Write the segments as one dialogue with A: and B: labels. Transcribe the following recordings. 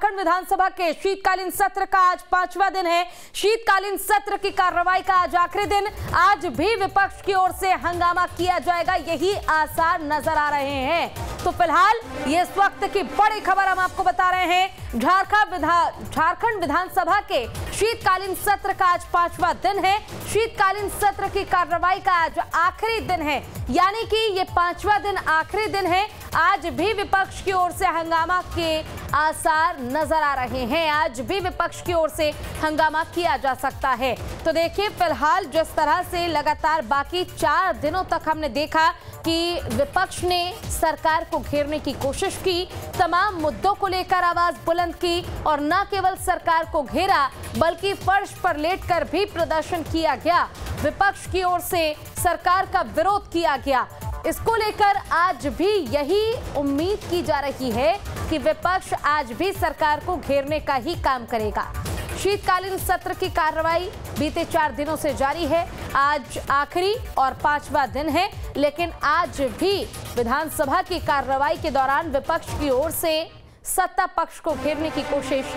A: झारखंड विधानसभा के शीतकालीन सत्र का आज पांचवा दिन है। शीतकालीन सत्र की कार्रवाई का आज आखिरी दिन। आज भी विपक्ष की ओर से हंगामा किया जाएगा, यही आसार नज़र आ रहे हैं। तो फ़िलहाल ये इस वक्त की बड़ी खबर हम आपको बता रहे हैं। झारखंड विधान झारखंड विधानसभा के शीतकालीन सत्र का आज पांचवा दिन है। शीतकालीन सत्र की कार्रवाई का आज आखिरी दिन है। यानी कि ये पांचवा दिन आखिरी दिन है। आज भी विपक्ष की ओर से हंगामा के आसार नज़र आ रहे हैं। आज भी विपक्ष की ओर से हंगामा किया जा सकता है। तो देखिए, फ़िलहाल जिस तरह से लगातार बाकी चार दिनों तक हमने देखा कि विपक्ष ने सरकार को घेरने की कोशिश की, तमाम मुद्दों को लेकर आवाज़ बुलंद की और न केवल सरकार को घेरा, बल्कि फर्श पर लेटकर भी प्रदर्शन किया गया। विपक्ष की ओर से सरकार का विरोध किया गया। इसको लेकर आज भी यही उम्मीद की जा रही है कि विपक्ष आज भी सरकार को घेरने का ही काम करेगा। शीतकालीन सत्र की कार्रवाई बीते चार दिनों से जारी है। आज आखिरी और पांचवा दिन है, लेकिन आज भी विधानसभा की कार्रवाई के दौरान विपक्ष की ओर से सत्ता पक्ष को घेरने की कोशिश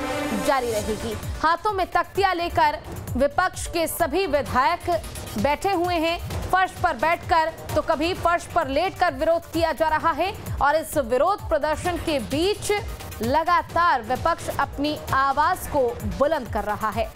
A: जारी रहेगी। हाथों में तख्तियाँ लेकर विपक्ष के सभी विधायक बैठे हुए हैं। फर्श पर बैठकर तो कभी फर्श पर लेटकर विरोध किया जा रहा है और इस विरोध प्रदर्शन के बीच लगातार विपक्ष अपनी आवाज़ को बुलंद कर रहा है।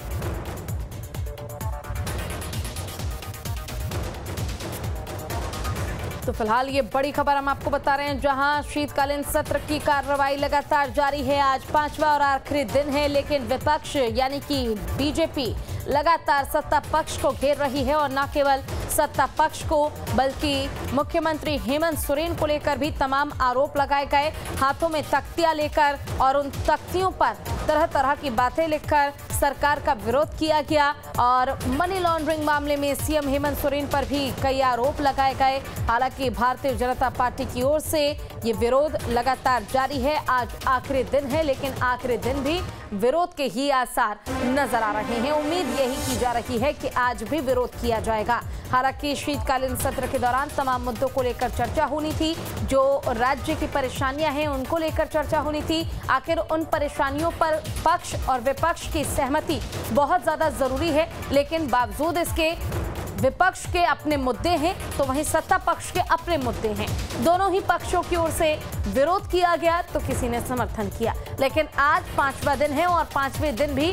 A: तो फ़िलहाल ये बड़ी खबर हम आपको बता रहे हैं, जहाँ शीतकालीन सत्र की कार्रवाई लगातार जारी है। आज पांचवा और आखिरी दिन है, लेकिन विपक्ष यानी कि बीजेपी लगातार सत्ता पक्ष को घेर रही है और न केवल सत्ता पक्ष को, बल्कि मुख्यमंत्री हेमंत सोरेन को लेकर भी तमाम आरोप लगाए गए। हाथों में तख्तियाँ लेकर और उन तख्तियों पर तरह तरह की बातें लिखकर सरकार का विरोध किया गया और मनी लॉन्ड्रिंग मामले में सीएम हेमंत सोरेन पर भी कई आरोप लगाए गए। हालाँकि भारतीय जनता पार्टी की ओर से ये विरोध लगातार जारी है। आज आखिरी दिन है, लेकिन आखिरी दिन भी विरोध के ही आसार नज़र आ रहे हैं। उम्मीद यही की जा रही है कि आज भी विरोध किया जाएगा। हालाँकि शीतकालीन सत्र के दौरान तमाम मुद्दों को लेकर चर्चा होनी थी। जो राज्य की परेशानियाँ हैं, उनको लेकर चर्चा होनी थी। आखिर उन परेशानियों पर पक्ष और विपक्ष की सहमति बहुत ज़्यादा ज़रूरी है, लेकिन बावजूद इसके विपक्ष के अपने मुद्दे हैं तो वहीं सत्ता पक्ष के अपने मुद्दे हैं। दोनों ही पक्षों की ओर से विरोध किया गया तो किसी ने समर्थन किया। लेकिन आज पांचवा दिन है और पाँचवें दिन भी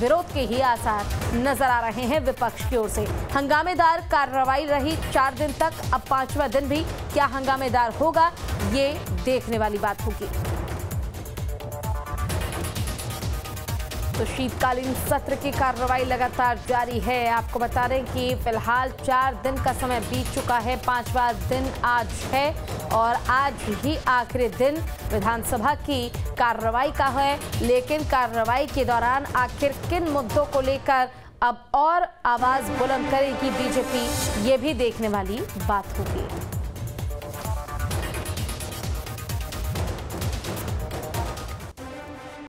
A: विरोध के ही आसार नज़र आ रहे हैं विपक्ष की ओर से। हंगामेदार कार्रवाई रही चार दिन तक, अब पांचवा दिन भी क्या हंगामेदार होगा, ये देखने वाली बात होगी। तो शीतकालीन सत्र की कार्रवाई लगातार जारी है। आपको बता दें कि फ़िलहाल चार दिन का समय बीत चुका है, पांचवा दिन आज है और आज ही आखिरी दिन विधानसभा की कार्रवाई का है। लेकिन कार्रवाई के दौरान आखिर किन मुद्दों को लेकर अब और आवाज़ बुलंद करेगी बीजेपी, ये भी देखने वाली बात होगी।